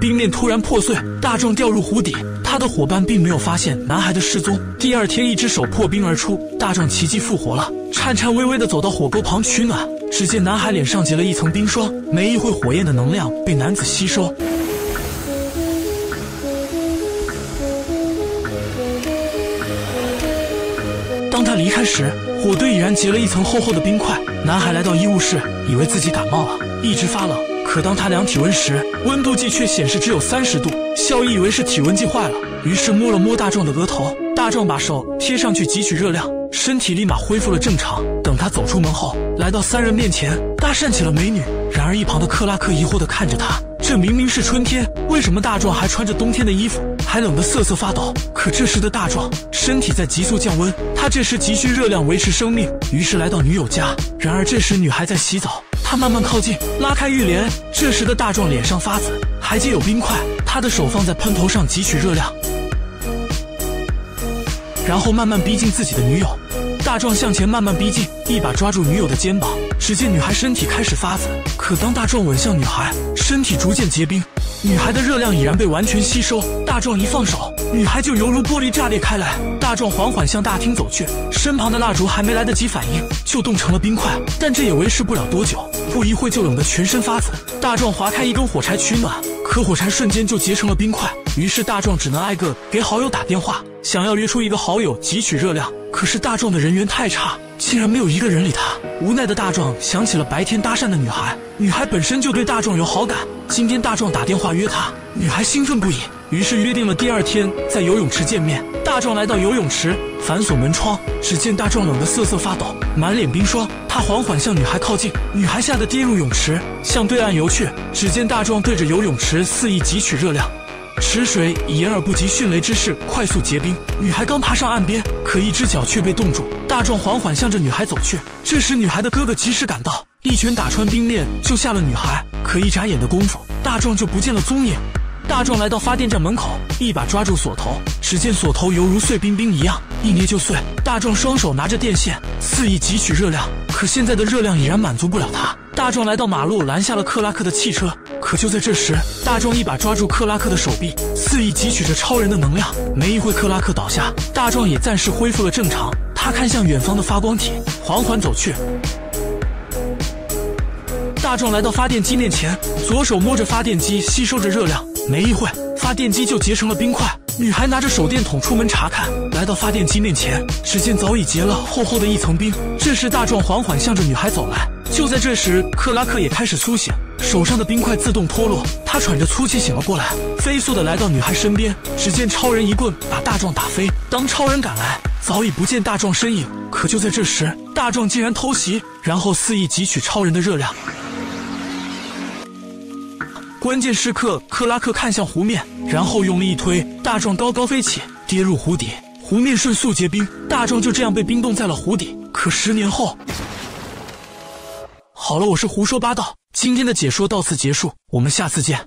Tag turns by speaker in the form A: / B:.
A: 冰面突然破碎，大壮掉入湖底。他的伙伴并没有发现男孩的失踪。第二天，一只手破冰而出，大壮奇迹复活了，颤颤巍巍地走到火沟旁取暖。只见男孩脸上结了一层冰霜，没一会，火焰的能量被男子吸收。当他离开时，火堆已然结了一层厚厚的冰块。男孩来到医务室，以为自己感冒了，一直发冷。可当他量体温时，温度计却显示只有三十度。校医以为是体温计坏了，于是摸了摸大壮的额头。大壮把手贴上去汲取热量，身体立马恢复了正常。等他走出门后，来到三人面前，搭讪起了美女。然而一旁的克拉克疑惑地看着他，这明明是春天，为什么大壮还穿着冬天的衣服，还冷得瑟瑟发抖？可这时的大壮身体在急速降温，他这时急需热量维持生命，于是来到女友家。然而这时女孩在洗澡。他慢慢靠近，拉开浴帘。这时的大壮脸上发紫，还结有冰块。他的手放在喷头上汲取热量，然后慢慢逼近自己的女友。大壮向前慢慢逼近，一把抓住女友的肩膀。只见女孩身体开始发紫，可当大壮吻向女孩，身体逐渐结冰。女孩的热量已然被完全吸收，大壮一放手，女孩就犹如玻璃炸裂开来。大壮缓缓向大厅走去，身旁的蜡烛还没来得及反应，就冻成了冰块。但这也维持不了多久，不一会就冷得全身发紫。大壮划开一根火柴取暖，可火柴瞬间就结成了冰块。于是大壮只能挨个给好友打电话，想要约出一个好友汲取热量。可是大壮的人缘太差，竟然没有一个人理他。无奈的大壮想起了白天搭讪的女孩，女孩本身就对大壮有好感。今天大壮打电话约她，女孩兴奋不已，于是约定了第二天在游泳池见面。大壮来到游泳池，反锁门窗，只见大壮冷得瑟瑟发抖，满脸冰霜。他缓缓向女孩靠近，女孩吓得跌入泳池，向对岸游去。只见大壮对着游泳池肆意汲取热量。池水以掩耳不及迅雷之势快速结冰，女孩刚爬上岸边，可一只脚却被冻住。大壮缓缓向着女孩走去，这时女孩的哥哥及时赶到，一拳打穿冰面救下了女孩。可一眨眼的功夫，大壮就不见了踪影。大壮来到发电站门口，一把抓住锁头，只见锁头犹如碎冰冰一样，一捏就碎。大壮双手拿着电线，肆意汲取热量，可现在的热量已然满足不了他。大壮来到马路，拦下了克拉克的汽车。可就在这时，大壮一把抓住克拉克的手臂，肆意汲取着超人的能量。没一会，克拉克倒下，大壮也暂时恢复了正常。他看向远方的发光体，缓缓走去。大壮来到发电机面前，左手摸着发电机，吸收着热量。没一会，发电机就结成了冰块。女孩拿着手电筒出门查看，来到发电机面前，只见早已结了厚厚的一层冰。这时，大壮缓缓向着女孩走来。就在这时，克拉克也开始苏醒，手上的冰块自动脱落，他喘着粗气醒了过来，飞速的来到女孩身边。只见超人一棍把大壮打飞。当超人赶来，早已不见大壮身影。可就在这时，大壮竟然偷袭，然后肆意汲取超人的热量。关键时刻，克拉克看向湖面，然后用力一推，大壮高高飞起，跌入湖底，湖面迅速结冰，大壮就这样被冰冻在了湖底。可十年后，好了，我是胡说八道，今天的解说到此结束，我们下次见。